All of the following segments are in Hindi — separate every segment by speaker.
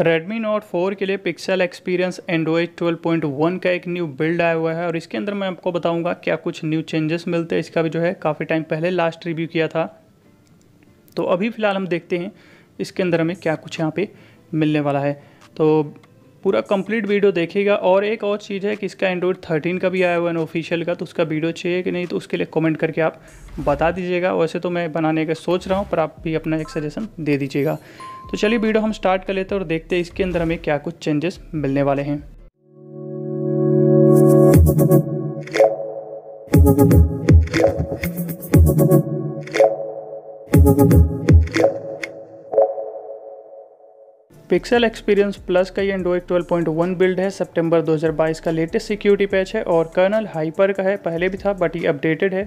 Speaker 1: Redmi Note 4 के लिए पिक्सल एक्सपीरियंस Android 12.1 का एक न्यू बिल्ड आया हुआ है और इसके अंदर मैं आपको बताऊँगा क्या कुछ न्यू चेंजेस मिलते हैं। इसका भी जो है काफ़ी टाइम पहले लास्ट रिव्यू किया था। तो अभी फ़िलहाल हम देखते हैं इसके अंदर हमें क्या कुछ यहाँ पे मिलने वाला है। तो पूरा कंप्लीट वीडियो देखेगा। और एक और चीज़ है कि इसका एंड्रॉइड 13 का भी आया हुआ है ऑफिशियल का तो उसका वीडियो चाहिए कि नहीं तो उसके लिए कमेंट करके आप बता दीजिएगा। वैसे तो मैं बनाने का सोच रहा हूँ, पर आप भी अपना एक सजेशन दे दीजिएगा। तो चलिए वीडियो हम स्टार्ट कर लेते हैं और देखते हैं इसके अंदर हमें क्या कुछ चेंजेस मिलने वाले हैं। पिक्सल एक्सपीरियंस प्लस का ये एंड्रॉइड 12.1 बिल्ड है सितंबर 2022 का लेटेस्ट सिक्योरिटी पैच है और कर्नल हाइपर का है, पहले भी था बट ये अपडेटेड है।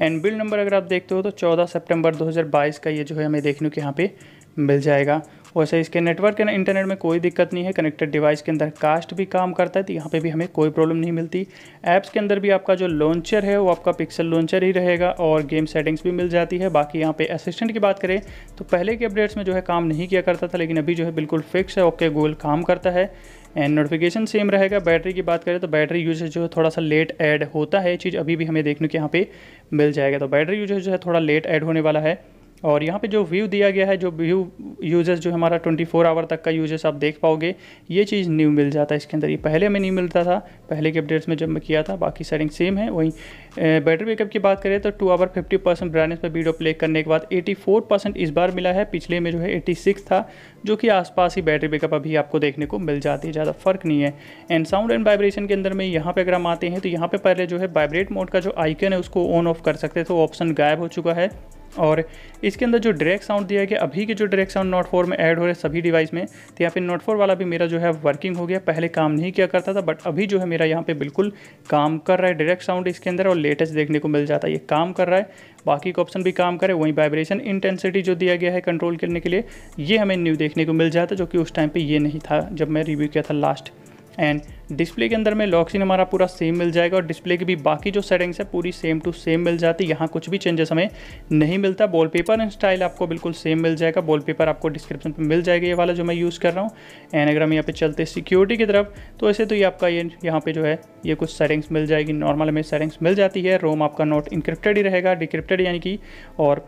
Speaker 1: एंड बिल्ड नंबर अगर आप देखते हो तो 14 सितंबर 2022 का ये जो है हमें देखने के यहाँ पे मिल जाएगा। वैसे इसके नेटवर्क एंड इंटरनेट में कोई दिक्कत नहीं है कनेक्टेड डिवाइस के अंदर कास्ट भी काम करता है तो यहाँ पे भी हमें कोई प्रॉब्लम नहीं मिलती। ऐप्स के अंदर भी आपका जो लॉन्चर है, वो आपका पिक्सल लॉन्चर ही रहेगा और गेम सेटिंग्स भी मिल जाती है। बाकी यहाँ पे असिस्टेंट की बात करें तो पहले के अपडेट्स में जो है काम नहीं किया करता था, लेकिन अभी जो है बिल्कुल फिक्स है, ओके गूगल काम करता है। एंड नोटिफिकेशन सेम रहेगा। बैटरी की बात करें तो बैटरी यूजेज जो है थोड़ा सा लेट ऐड होता है चीज़ अभी भी हमें देखने के यहाँ पे मिल जाएगा। तो बैटरी यूजेज जो है थोड़ा लेट ऐड होने वाला है। और यहाँ पे जो व्यू दिया गया है, जो व्यू यूज़र्स जो हमारा 24 फोर आवर तक का यूज़र्स आप देख पाओगे, ये चीज़ न्यू मिल जाता है इसके अंदर। ये पहले हमें नहीं मिलता था, पहले के अपडेट्स में जब मैं किया था, बाकी सेटिंग सेम है। वहीं बैटरी बैकअप की बात करें तो two hour fifty percent brightness पर वीडियो प्ले करने के बाद एटी परसेंट इस बार मिला है। पिछले में जो है एटी था, जो कि आसपास ही बैटरी बैकअप अभी आपको देखने को मिल जाती है, ज़्यादा फ़र्क नहीं है। एंड साउंड एंड वाइब्रेशन के अंदर में यहाँ पर अगर हम आते हैं तो यहाँ पर पहले जो है वाइब्रेट मोड का जो आइकन है, उसको ऑन ऑफ़ कर सकते थे तो ऑप्शन गायब हो चुका है। और इसके अंदर जो डायरेक्ट साउंड दिया गया अभी के जो डायरेक्ट साउंड नोट फोर में ऐड हो रहे सभी डिवाइस में तो यहाँ पे नोट फोर वाला भी मेरा जो है वर्किंग हो गया। पहले काम नहीं किया करता था बट अभी जो है मेरा यहाँ पे बिल्कुल काम कर रहा है डायरेक्ट साउंड इसके अंदर और लेटेस्ट देखने को मिल जाता है। ये काम कर रहा है, बाकी का ऑप्शन भी काम करे, वहीं वाइब्रेशन इंटेंसिटी जो दिया गया है कंट्रोल करने के लिए, ये हमें न्यू देखने को मिल जाता जो कि उस टाइम पर ये नहीं था, जब मैं रिव्यू किया था लास्ट एंड डिस्प्ले के अंदर में लॉक सीन हमारा पूरा सेम मिल जाएगा और डिस्प्ले की भी बाकी जो सेटिंग्स है पूरी सेम टू सेम मिल जाती। है यहाँ कुछ भी चेंजेस हमें नहीं मिलता। वॉल पेपर एंड स्टाइल आपको बिल्कुल सेम मिल जाएगा। वॉल पेपर आपको डिस्क्रिप्शन पर मिल जाएगा ये वाला जो मैं यूज़ कर रहा हूँ। एंड अगर हम यहाँ पे चलते सिक्योरिटी की तरफ़ तो ऐसे तो ये आपका ये यहाँ पे जो है, ये कुछ सेटिंग्स मिल जाएगी। नॉर्मल हमें सेटिंग्स मिल जाती है। रोम आपका नोट इंक्रिप्टेड ही रहेगा डिक्रिप्टेड यानी कि और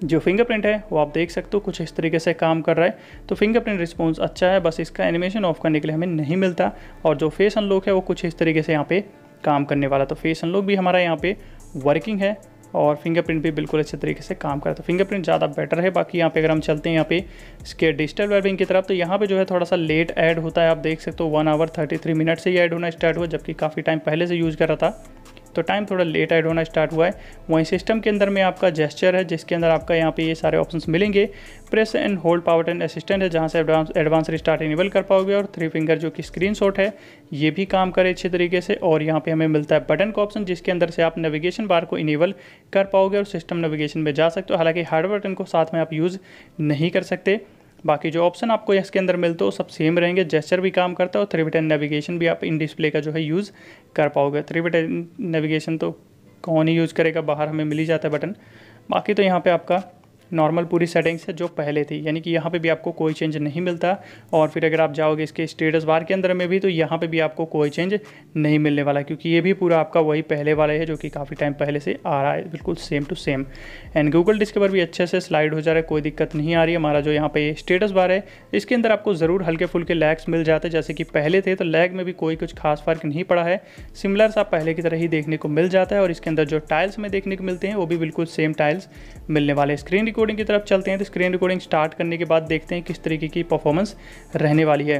Speaker 1: जो फिंगरप्रिंट है, वो आप देख सकते हो, कुछ इस तरीके से काम कर रहा है। तो फिंगरप्रिंट रिस्पॉन्स अच्छा है, बस इसका एनिमेशन ऑफ़ करने के लिए हमें नहीं मिलता। और जो फेस अनलॉक है, वो कुछ इस तरीके से यहाँ पे काम करने वाला। तो फेस अनलॉक भी हमारा यहाँ पे वर्किंग है और फिंगरप्रिंट भी बिल्कुल अच्छे तरीके से काम करता है। फिंगरप्रिंट ज़्यादा बेटर है, बाकी यहाँ पे अगर हम चलते हैं यहाँ पे इसके डिजिटल वेबिंग की तरफ़ तो यहाँ पे जो है थोड़ा सा लेट ऐड होता है। आप देख सकते हो one hour thirty three minute से ही ऐड होना स्टार्ट हुआ, जबकि काफ़ी टाइम पहले से यूज़ कर रहा था। तो टाइम थोड़ा लेट ऐड होना स्टार्ट हुआ है। वहीं सिस्टम के अंदर में आपका जेस्चर है, जिसके अंदर आपका यहाँ पे ये सारे ऑप्शंस मिलेंगे। Press and hold power then assistant है, जहाँ से एडवांस एडवांस रिस्टार्ट इनेबल कर पाओगे और थ्री फिंगर जो कि स्क्रीन है, ये भी काम करे अच्छे तरीके से। और यहाँ पर हमें मिलता है बटन का ऑप्शन जिसके अंदर से आप नेविगेशन बार को इनेबल कर पाओगे और सिस्टम नेविगेशन में जा सकते हो। हालाँकि हार्ड बटन को साथ में आप यूज़ नहीं कर सकते। बाकी जो ऑप्शन आपको इसके अंदर मिलते हो सब सेम रहेंगे। जेस्चर भी काम करता है और थ्री बटन नेविगेशन भी आप इन डिस्प्ले का जो है यूज़ कर पाओगे। थ्री बटन नेविगेशन तो कौन ही यूज़ करेगा? बाहर हमें मिल ही जाता है बटन बाकी तो यहाँ पे आपका नॉर्मल पूरी सेटिंग्स है जो पहले थी। यानी कि यहाँ पे भी आपको कोई चेंज नहीं मिलता। और फिर अगर आप जाओगे इसके स्टेटस बार के अंदर में भी तो यहाँ पे भी आपको कोई चेंज नहीं मिलने वाला। क्योंकि ये भी पूरा आपका वही पहले वाला है, जो कि काफ़ी टाइम पहले से आ रहा है। बिल्कुल same to same and Google Discover भी अच्छे से स्लाइड हो जा रहा है, कोई दिक्कत नहीं आ रही हमारा जो यहाँ पे स्टेटस बार है, इसके अंदर आपको ज़रूर हल्के फुल्के लैग्स मिल जाते जैसे कि पहले थे तो लैग में भी कोई कुछ खास फ़र्क नहीं पड़ा है। सिमिलर सा पहले की तरह ही देखने को मिल जाता है। और इसके अंदर जो टाइल्स में देखने को मिलते हैं, वो भी बिल्कुल सेम टाइल्स मिलने वाले स्क्रीन रिकॉर्डिंग की तरफ़ चलते हैं तो स्क्रीन रिकॉर्डिंग स्टार्ट करने के बाद देखते हैं किस तरीके की परफॉर्मेंस रहने वाली है।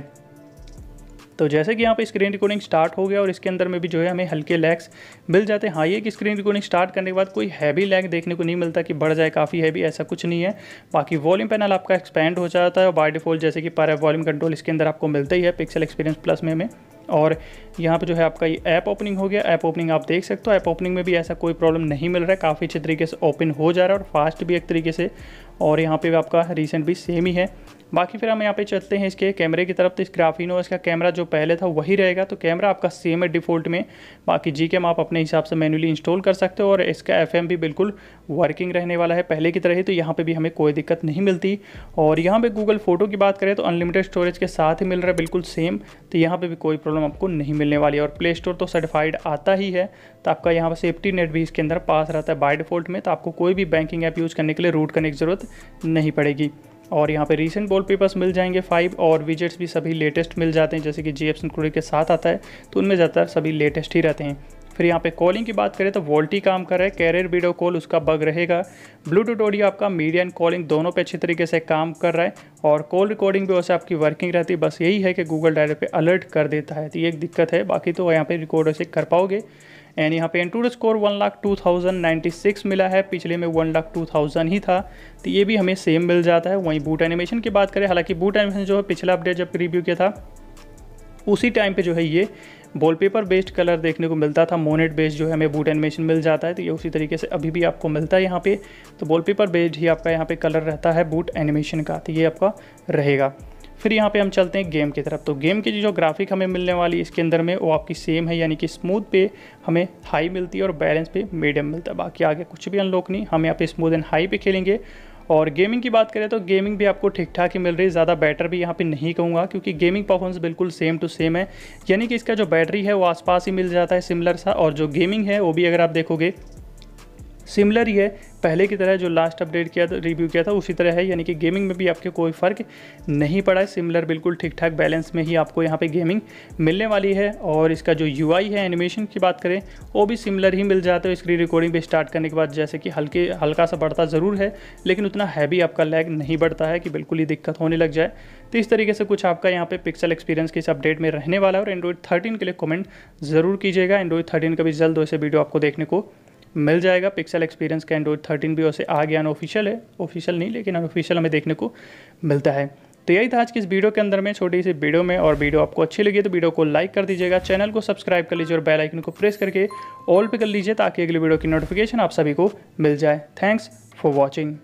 Speaker 1: तो जैसे कि यहाँ पे स्क्रीन रिकॉर्डिंग स्टार्ट हो गया और इसके अंदर में भी जो है हमें हल्के लैग्स मिल जाते हैं। हाँ ये कि स्क्रीन रिकॉर्डिंग स्टार्ट करने के बाद कोई हैवी लैग देखने को नहीं मिलता कि बढ़ जाए, काफ़ी हैवी ऐसा कुछ नहीं है। बाकी वॉल्यूम पैनल आपका एक्सपैंड हो जाता है और बाय डिफ़ॉल्ट जैसे कि पर वॉल्यूम कंट्रोल इसके अंदर आपको मिलता ही है पिक्सल एक्सपीरियंस प्लस में हमें। और यहाँ पे जो है आपका ये ऐप ओपनिंग हो गया। ऐप ओपनिंग आप देख सकते हो। ऐप ओपनिंग में भी ऐसा कोई प्रॉब्लम नहीं मिल रहा है। काफ़ी अच्छे तरीके से ओपन हो जा रहा है और फास्ट भी एक तरीके से। और यहाँ पे भी आपका रिसेंट भी सेम ही है। बाकी फिर हम यहाँ पे चलते हैं इसके कैमरे की तरफ़। तो इस ग्राफिनो, इसका कैमरा जो पहले था, वही रहेगा। तो कैमरा आपका सेम है डिफ़ॉल्ट में। बाकी जी कैम आप अपने हिसाब से मैनुअली इंस्टॉल कर सकते हो और इसका एफएम भी बिल्कुल वर्किंग रहने वाला है। पहले की तरह ही तो यहाँ पर भी हमें कोई दिक्कत नहीं मिलती। और यहाँ पर गूगल फ़ोटो की बात करें तो अनलिमिटेड स्टोरेज के साथ ही मिल रहा है बिल्कुल सेम तो यहाँ पर भी कोई प्रॉब्लम आपको नहीं मिलने वाली और प्ले स्टोर तो सर्टिफाइड आता ही है। तो आपका यहाँ पर सेफ्टी नेट भी इसके अंदर पास रहता है। बाय डिफ़ॉल्ट में तो आपको कोई भी बैंकिंग ऐप यूज़ करने के लिए रूट करने की ज़रूरत नहीं पड़ेगी। और यहाँ पे रीसेंट वॉल पेपर्स मिल जाएँगे फाइव और विजेट्स भी सभी लेटेस्ट मिल जाते हैं, जैसे कि जी एफ़ के साथ आता है तो उनमें ज़्यादातर सभी लेटेस्ट ही रहते हैं। फिर यहाँ पे कॉलिंग की बात करें तो वोल्टी काम कर रहा है कैरियर वीडियो कॉल उसका बग रहेगा। ब्लूटूथ ऑडियो आपका मीडिया एंड कॉलिंग दोनों पे अच्छी तरीके से काम कर रहा है और कॉल रिकॉर्डिंग भी वैसे आपकी वर्किंग रहती है, बस यही है कि गूगल डायरेक्ट पे अलर्ट कर देता है तो ये एक दिक्कत है, बाकी तो यहाँ पे रिकॉर्ड वैसे कर पाओगे। एंड यहाँ पे AnTuTu score one lakh two thousand ninety six मिला है। पिछले में वन लाख टू थाउज़ेंड ही था। तो ये भी हमें सेम मिल जाता है। वहीं बूट एनिमेशन की बात करें, हालाँकि बूट एनिमेशन जो है पिछला अपडेट जब रिव्यू किया था, उसी टाइम पे जो है ये वॉलपेपर बेस्ड कलर देखने को मिलता था। मोनेट बेस्ड जो है हमें बूट एनिमेशन मिल जाता है। तो ये उसी तरीके से अभी भी आपको मिलता है यहाँ पे। तो वॉलपेपर बेस्ड ही आपका यहाँ पे कलर रहता है बूट एनिमेशन का। तो ये आपका रहेगा। फिर यहाँ पे हम चलते हैं गेम की तरफ़। तो गेम की जो ग्राफिक हमें मिलने वाली इसके अंदर में वो आपकी सेम है, यानी कि स्मूथ पे हमें हाई मिलती है और बैलेंस पे मीडियम मिलता है। बाकी आगे कुछ भी अनलॉक नहीं, हम यहाँ पे स्मूथ एंड हाई पे खेलेंगे। और गेमिंग की बात करें तो गेमिंग भी आपको ठीक ठाक ही मिल रही है, ज़्यादा बैटर भी यहाँ पे नहीं कहूँगा, क्योंकि गेमिंग परफॉर्मेंस बिल्कुल सेम टू सेम है। यानी कि इसका जो बैटरी है, वो आसपास ही मिल जाता है सिमिलर सा। और जो गेमिंग है, वो भी अगर आप देखोगे सिमिलर ही है। पहले की तरह जो लास्ट अपडेट किया था रिव्यू किया था, उसी तरह है। यानी कि गेमिंग में भी आपके कोई फ़र्क नहीं पड़ा है। सिमिलर बिल्कुल ठीक ठाक बैलेंस में ही आपको यहाँ पे गेमिंग मिलने वाली है। और इसका जो यूआई है एनिमेशन की बात करें, वो भी सिमिलर ही मिल जाता है। स्क्रीन रिकॉर्डिंग भी स्टार्ट करने के बाद जैसे कि हल्के, हल्का सा बढ़ता ज़रूर है। लेकिन उतना हैवी आपका लैग नहीं बढ़ता है कि बिल्कुल ही दिक्कत होने लग जाए। तो इस तरीके से कुछ आपका यहाँ पे पिक्सल एक्सपीरियंस के इस अपडेट में रहने वाला है। और एंड्रॉइड थर्टीन के लिए कमेंट ज़रूर कीजिएगा। एंड्रॉइड थर्टीन का भी जल्द वैसे वीडियो आपको देखने को मिल जाएगा। पिक्सल एक्सपीरियंस का एंड्रॉइड थर्टीन भी उसे आ गया अनऑफिशियल है। ऑफिशियल नहीं, लेकिन अनऑफिशियल हमें देखने को मिलता है। तो यही था आज की इस वीडियो के अंदर में, छोटी सी वीडियो में। और वीडियो आपको अच्छी लगी तो वीडियो को लाइक कर दीजिएगा। चैनल को सब्सक्राइब कर लीजिए और बेल आइकन को प्रेस करके ऑल पे कर लीजिए ताकि अगली वीडियो की नोटिफिकेशन आप सभी को मिल जाए। Thanks for watching